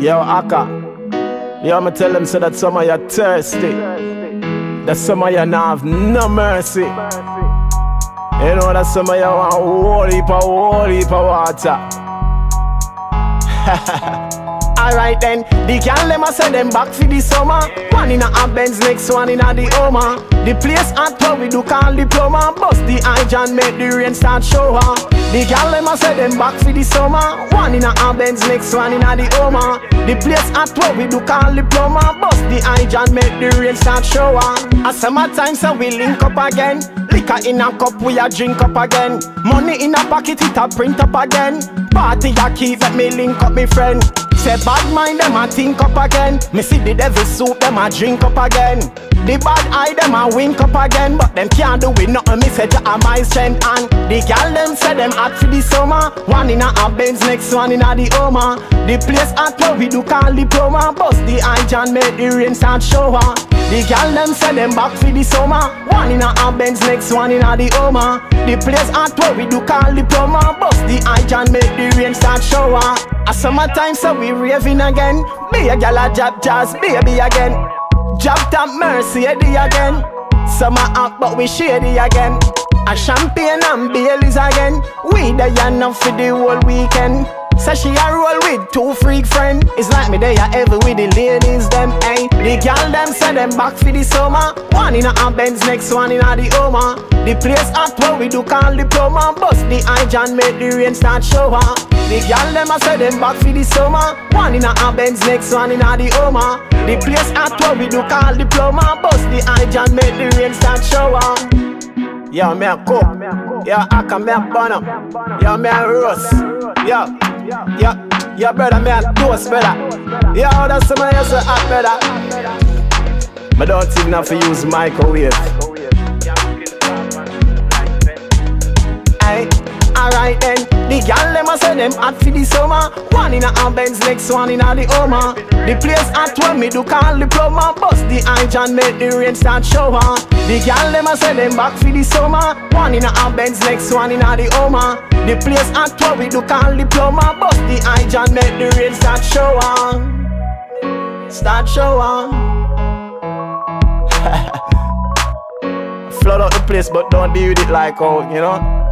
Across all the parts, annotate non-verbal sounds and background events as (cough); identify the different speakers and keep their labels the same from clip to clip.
Speaker 1: Yo, Aka. Yo, I'ma tell them so that some of you thirsty. That some of you not have no mercy. You know that some of you want a whole heap of, whole heap of water. (laughs) Alright then, the girl them a send them back for the summer. One in a Benz, next one in a the Oma. The place at where we do call diploma. Bust the John make the rain start shower. The girl them a send them back for the summer. One in a Benz, next one in a the Oma. The place at where we do call diploma. Bust the John make the rain start shower. A summertime so we link up again. Liquor in a cup, we a drink up again. Money in a pocket, it a print up again. Party a keep, let me link up me friend. Say bad mind, them a think up again. Me see the devil soup, them a drink up again. The bad eye, them a wink up again. But them can't do it nothing, me say to a my strength. And the gal them say them hot for the summer. One in a a Benz, next one in a the Oma. The place at where we do call diploma. Bust the eye, John make the rain start shower. The gal them say them back for the summer. One in a a Benz, next one in a the Oma. The place at where we do call diploma. Bust the eye, John make the rain start shower. A summertime, so we raving again. Be a gal a jab jazz, baby again. Jab top mercy, eh, Eddie again. Summer up, but we shady again. A champagne and Baileys again. We the enough for the whole weekend. Say she a roll with two freak friend. It's like me are ever with the ladies them, eh? The girl them say them back for the summer. One in a Benz, next one in a the Oma. The place at where we do call diploma. Bust the eye John make the rain start shower. The girl them a say them back for the summer. One in a Benz, next one in a the Oma. The place at where we do call diploma. Bust the eye John make the rain start shower. Yo, me a cook. Yo, Aka, me a burn Yo, me a roast. Yo, yo, yo, brother, me a toast, brother. Yo, that's some of you say hot, brother. Me don't even have to use microwave. Aye, alright then. The gal them a say them hot for the summer. One in a Benz, next one in a the Oma. The place at when me do call diploma. Bust the eye John make the rain start shower. The gal them a say them back for the summer. One in a Benz, next one in a the Oma. The place at where we do call diploma. Bust the eye John make the rain start shower. Start shower. (laughs) Flood out the place, but don't deal with it like how, you know?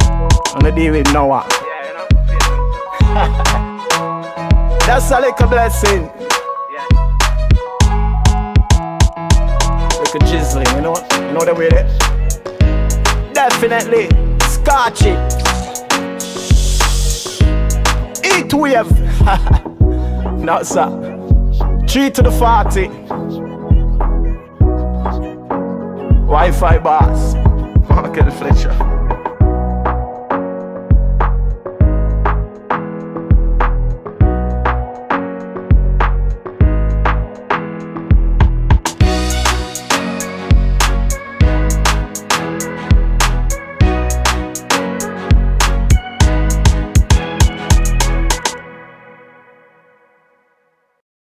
Speaker 1: Wanna deal with Noah. yeah (laughs) That's a little blessing. Little jizzling, you know? You know the way there? Definitely. Scotchy. Eat wave. (laughs) Not sir. Three to the 40. Wi Fi Boss. Okay, Fletcher.